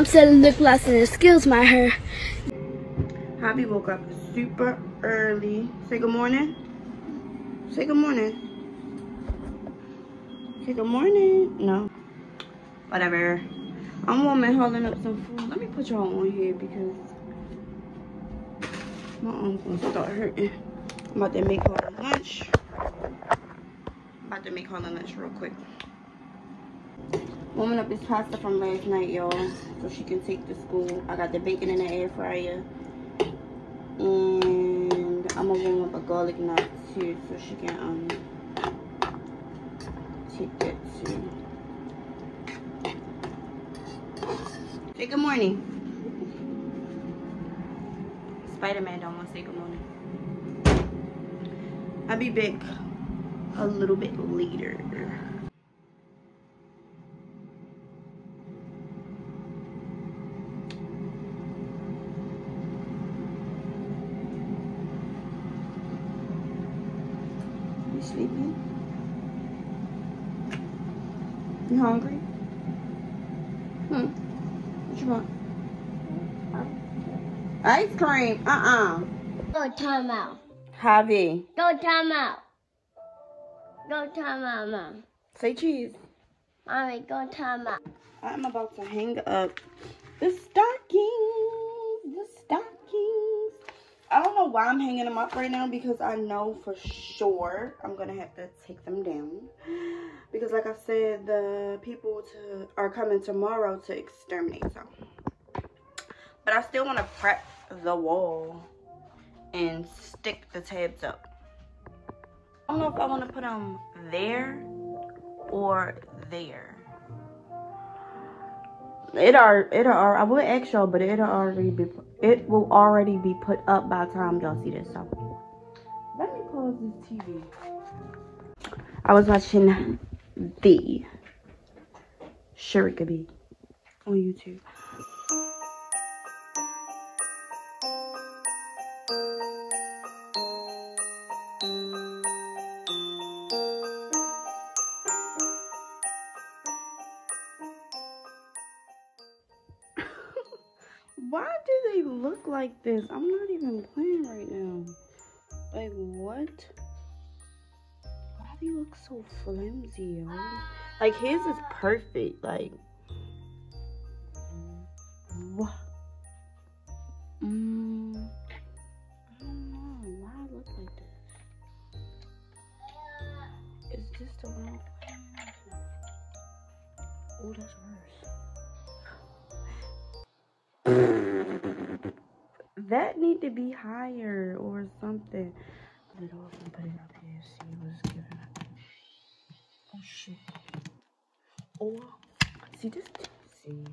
Mom said a lip gloss and excuse my hair. Javi woke up super early. Say good morning. Say good morning. Say good morning. No. Whatever. I'm woman holding up some food. Let me put y'all on here because my arm's gonna start hurting. I'm about to make her lunch. I'm about to make her lunch real quick. Warming up this pasta from last night, y'all, so she can take to school. I got the bacon in the air fryer. And I'm gonna warm up a garlic knot too, so she can um take that too. Say good morning. Spider-Man don't want to say good morning. I'll be back a little bit later. You sleepy? You hungry? Hmm. What you want? Ice cream. Uh-uh. Go time out. Javi. Go time out. Go time out, Mom. Say cheese. Mommy, go time out. I'm about to hang up I'm hanging them up right now because I know for sure I'm going to have to take them down. Because like I said, the people to are coming tomorrow to exterminate them. But I still want to prep the wall and stick the tabs up. I don't know if I want to put them there or there. It are it are I would ask y'all, but it'll already be it will already be put up by the time y'all see this. So let me pause this TV. I was watching the Shurikaby on YouTube. Look like this? I'm not even playing right now. Like what? Why do you look so flimsy, yo? Like his is perfect. Like what? Mm, I don't look like this. Oh, that's worse. That need to be higher or something. Up here. See what's giving. Oh shit. Oh, see this. See.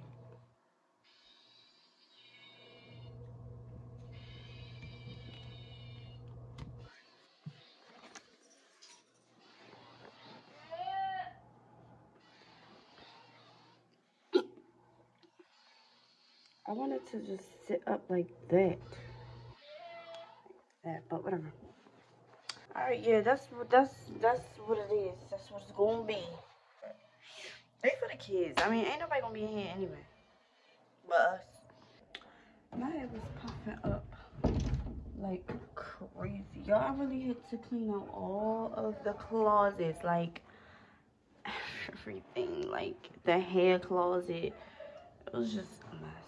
I wanted to just sit up like that. That, but whatever. Alright, yeah, that's what that's that's what it is. That's what it's gonna be. They for the kids. I mean, ain't nobody gonna be in here anyway. But us. My head was popping up like crazy. Y'all, really had to clean out all of the closets, like everything, like the hair closet. It was just a mess.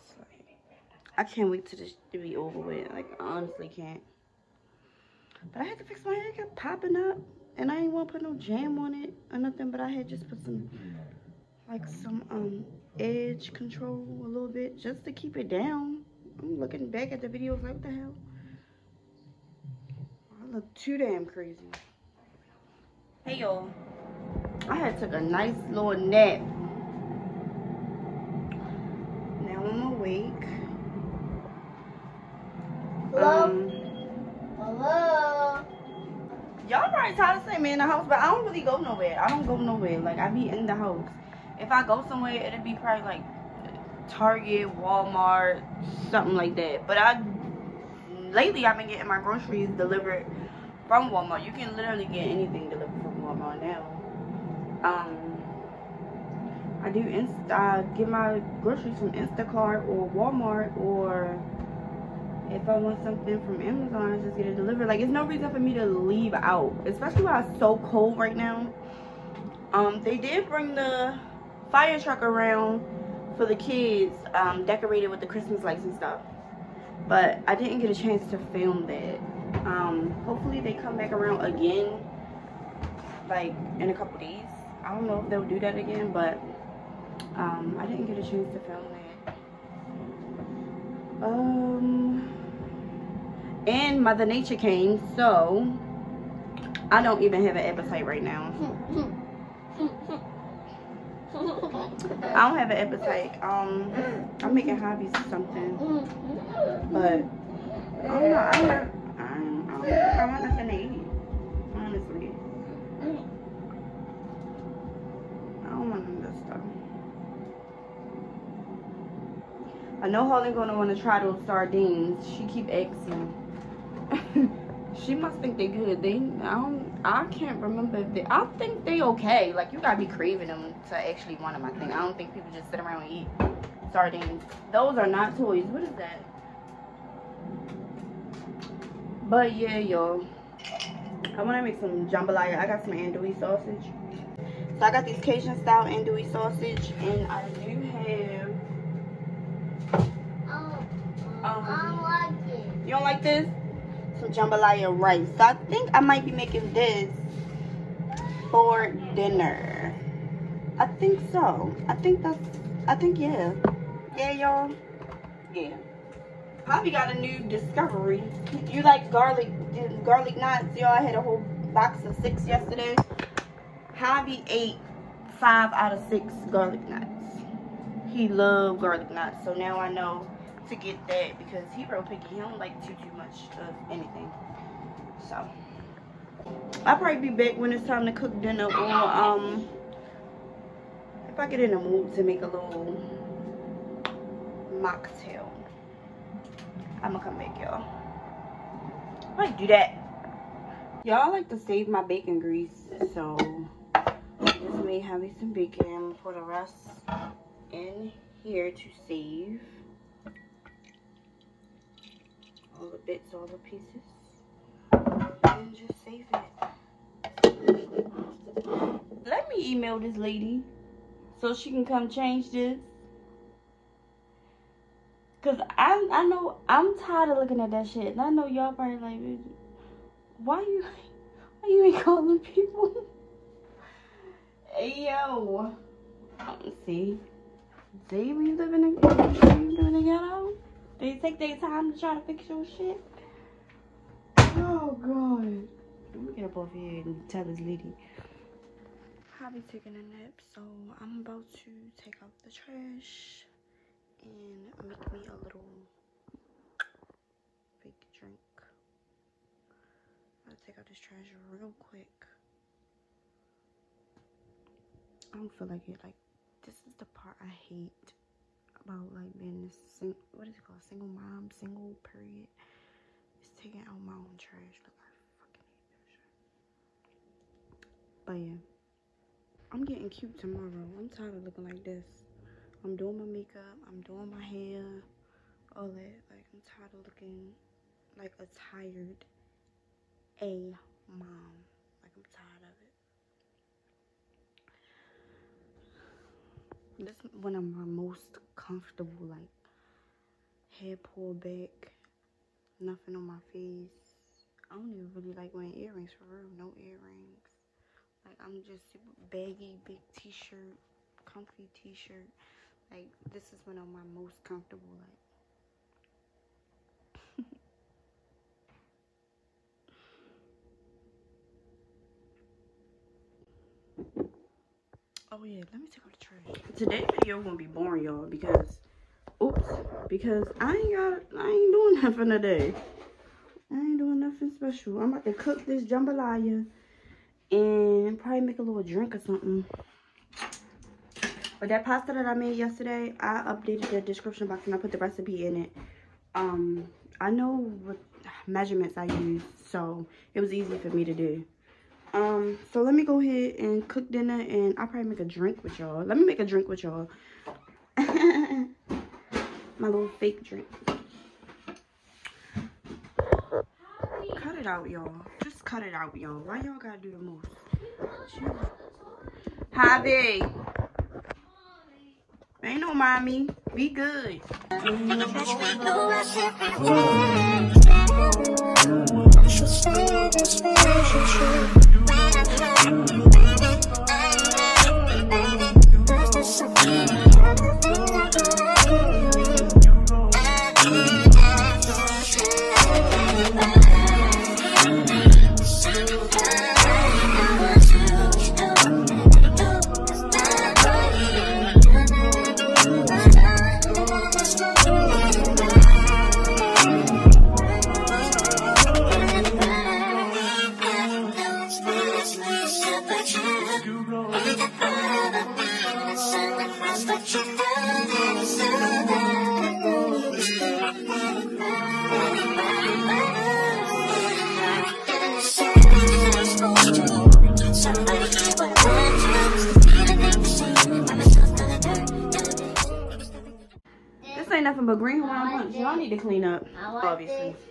I can't wait to this to be over with. Like, I honestly can't. But I had to fix my hair. It kept popping up, and I didn't want to put no jam on it or nothing. But I had just put some, like some um edge control a little bit just to keep it down. I'm looking back at the videos like, what the hell? I look too damn crazy. Hey y'all. I had took a nice little nap. Now I'm awake. Hello? Um, Hello? Probably tired of me in the house, but I don't really go nowhere. I don't go nowhere. Like I be in the house. If I go somewhere, it'll be probably like Target, Walmart, something like that. But I lately I've been getting my groceries delivered from Walmart. You can literally get anything delivered from Walmart now. Um, I do Insta, I get my groceries from Instacart or Walmart or if I want something from Amazon, I just get it delivered. Like, it's no reason for me to leave out, especially while it's so cold right now. Um, they did bring the fire truck around for the kids, um, decorated with the Christmas lights and stuff. But I didn't get a chance to film that. Um, hopefully they come back around again, like in a couple days. I don't know if they'll do that again, but um, I didn't get a chance to film that. Um, and Mother Nature came, so I don't even have an appetite right now. I don't have an appetite. Um, I'm making hobbies or something, but I don't know. I, don't, I, don't, I want nothing to eat, honestly. I don't want this stuff. I know Holly gonna want to try those sardines. She keep asking. she must think they good. They I don't I can't remember if they I think they okay. Like you gotta be craving them to actually want them, I think. I don't think people just sit around and eat sardines. Those are not toys. What is that? But yeah, y'all. I wanna make some jambalaya. I got some andouille sausage. So I got these Cajun style andouille sausage and I do have Oh, I um, like it. you don't like this? Some jambalaya rice. So I think I might be making this for dinner. I think so. I think that's, I think yeah. Yeah, y'all. Yeah. Bobby got a new discovery. You like garlic, garlic knots? Y'all, I had a whole box of six yesterday. Javi ate five out of six garlic knots. He loved garlic knots. So now I know to get that because he real picky. He don't like too too much of anything. So I'll probably be back when it's time to cook dinner or um if I get in the mood to make a little mocktail. I'ma come back y'all. I like do that. Y'all like to save my bacon grease, so may have me some bacon. I'm gonna Put the rest in here to save all the bits, all the pieces, and just save it. Let me email this lady so she can come change this. Cause I I know I'm tired of looking at that shit, and I know y'all probably like, why you why you ain't calling people? hey yo, let's see, they be living in, they living together. They take their time to try to fix your shit. Oh god. Let me get up off here and tell this lady. I'll be taking a nap, so I'm about to take out the trash and make me a little fake drink. I'll take out this trash real quick. I don't feel like it. Like, this is the part I hate about like being a sing what is it called? Single mom single period. It's taking out my own trash. Like i fucking hate that shit. But yeah. I'm getting cute tomorrow. I'm tired of looking like this. I'm doing my makeup. I'm doing my hair. All that. Like i'm tired of looking like a tired a mom. Like i'm tired of it this is one of my most comfortable like hair pulled back nothing on my face. I don't even really like wearing earrings for real no earrings. Like i'm just super baggy big t-shirt comfy t-shirt. Like this is one of my most comfortable like Oh yeah, let me take out the trash. Today's video gonna be boring, y'all, because oops, because I ain't got, I ain't doing nothing today. I ain't doing nothing special. I'm about to cook this jambalaya and probably make a little drink or something. But that pasta that I made yesterday, I updated the description box and I put the recipe in it. Um, I know what measurements I used, so it was easy for me to do. Um, so let me go ahead and cook dinner and I'll probably make a drink with y'all. Let me make a drink with y'all. My little fake drink. Cut it out, y'all. Just cut it out, y'all. Why y'all gotta do the most? Javi. Ain't no mommy. Be good. This ain't but green Hawaiian punch. Y'all need to clean up, I want obviously. this.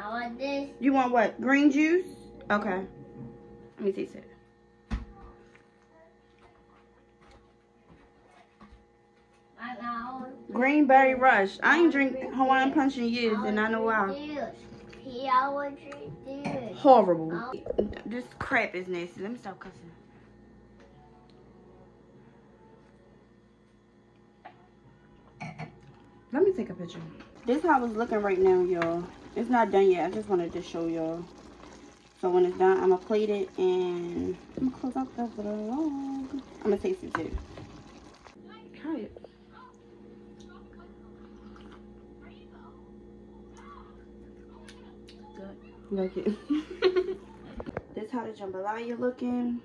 I want this. You want what? Green juice? Okay. Let me taste it. I. Green berry rush. I ain't drink Hawaiian punch in years, and I know why. He always drink this. Horrible. Oh. This crap is nasty. Let me stop cussing. Let me take a picture. This how it's looking right now, y'all. It's not done yet. I just wanted to show y'all. So when it's done, I'm gonna plate it and I'm gonna close out the vlog. I'm gonna taste it too. Try it. Good. You like it? this how the jambalaya looking.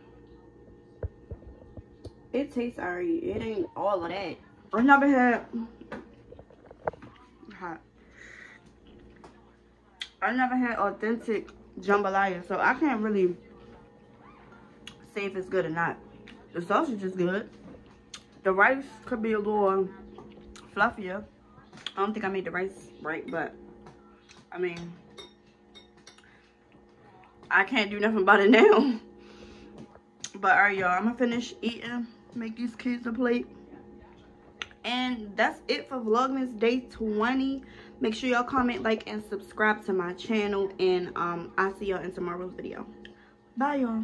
It tastes alright. It ain't all of that. I never had hot. I never had authentic jambalaya, so I can't really say if it's good or not. The sausage is good. The rice could be a little um, fluffier. I don't think I made the rice right, but I mean, I can't do nothing about it now. But alright, y'all, I'm gonna finish eating, make these kids a plate. And that's it for Vlogmas Day 20. Make sure y'all comment, like, and subscribe to my channel. And um, I'll see y'all in tomorrow's video. Bye, y'all.